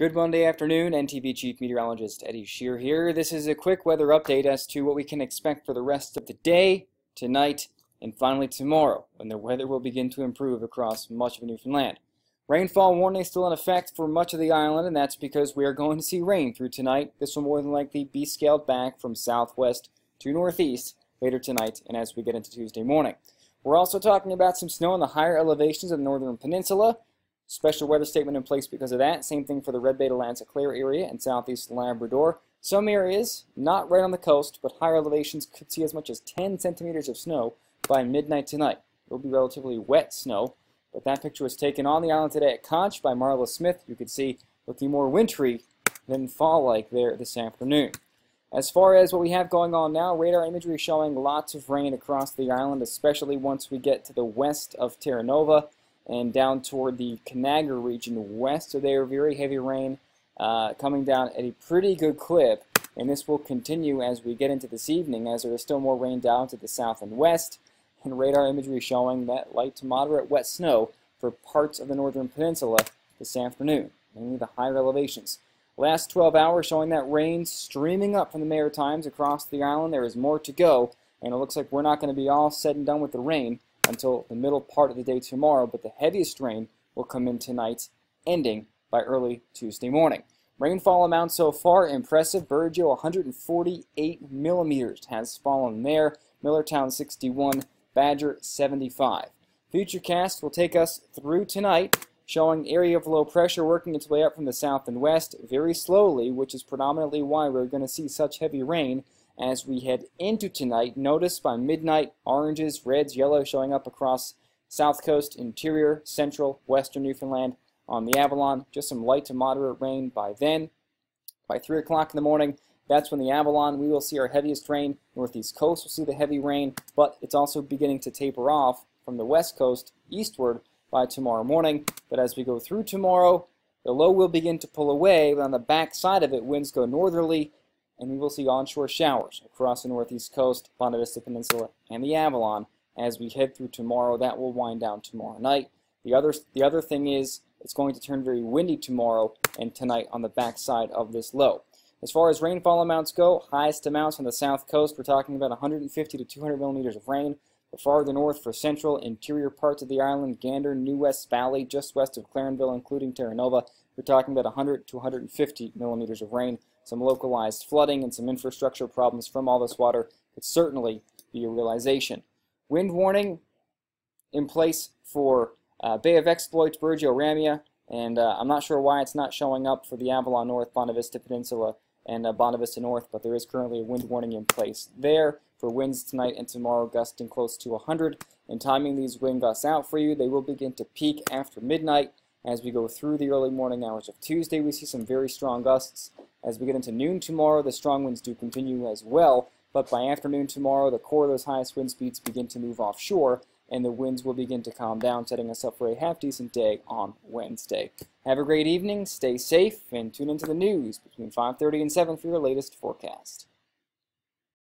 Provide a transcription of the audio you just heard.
Good Monday afternoon, NTV Chief Meteorologist Eddie Sheerr here. This is a quick weather update as to what we can expect for the rest of the day, tonight, and finally tomorrow, when the weather will begin to improve across much of Newfoundland. Rainfall warning is still in effect for much of the island, and that's because we are going to see rain through tonight. This will more than likely be scaled back from southwest to northeast later tonight and as we get into Tuesday morning. We're also talking about some snow in the higher elevations of the northern peninsula. Special weather statement in place because of that. Same thing for the Red Bay to L'Anse-au-Clair area and southeast Labrador. Some areas, not right on the coast, but higher elevations could see as much as 10 centimeters of snow by midnight tonight. It will be relatively wet snow, but that picture was taken on the island today at Conche by Marla Smith. You could see looking more wintry than fall-like there this afternoon. As far as what we have going on now, radar imagery showing lots of rain across the island, especially once we get to the west of Terra Nova and down toward the Connaigre region west. So there, very heavy rain uh, coming down at a pretty good clip. And this will continue as we get into this evening, as there is still more rain down to the south and west. And radar imagery showing that light to moderate wet snow for parts of the northern peninsula this afternoon, mainly the higher elevations. Last 12 hours showing that rain streaming up from the Maritimes across the island. There is more to go, and it looks like we're not going to be all said and done with the rain until the middle part of the day tomorrow, but the heaviest rain will come in tonight, ending by early Tuesday morning. Rainfall amount so far impressive. Burgeo 148 millimeters has fallen there. Millertown 61, Badger 75. Futurecast will take us through tonight, showing area of low pressure working its way up from the south and west very slowly, which is predominantly why we're going to see such heavy rain as we head into tonight. Notice by midnight, oranges, reds, yellow showing up across south coast, interior, central, western Newfoundland on the Avalon. Just some light to moderate rain by then. By 3 o'clock in the morning, that's when the Avalon, we will see our heaviest rain. Northeast coast will see the heavy rain, but it's also beginning to taper off from the west coast eastward by tomorrow morning. But as we go through tomorrow, the low will begin to pull away, but on the back side of it, winds go northerly and we will see onshore showers across the northeast coast, Bonavista Vista Peninsula, and the Avalon as we head through tomorrow. That will wind down tomorrow night. The other, the other thing is it's going to turn very windy tomorrow and tonight on the backside of this low. As far as rainfall amounts go, highest amounts on the south coast, we're talking about 150 to 200 millimeters of rain. The farther north for central, interior parts of the island, Gander, New West Valley, just west of Clarenville, including Terra Nova, we're talking about 100 to 150 millimeters of rain some localized flooding and some infrastructure problems from all this water could certainly be a realization. Wind warning in place for uh, Bay of Exploits, Burgeo Ramea, and uh, I'm not sure why it's not showing up for the Avalon North, Bonavista Peninsula, and uh, Bonavista North, but there is currently a wind warning in place there for winds tonight and tomorrow gusting close to 100. And timing these wind gusts out for you, they will begin to peak after midnight. As we go through the early morning hours of Tuesday, we see some very strong gusts as we get into noon tomorrow, the strong winds do continue as well, but by afternoon tomorrow, the core of those highest wind speeds begin to move offshore, and the winds will begin to calm down, setting us up for a half-decent day on Wednesday. Have a great evening, stay safe, and tune into the news between 5.30 and 7 for your latest forecast.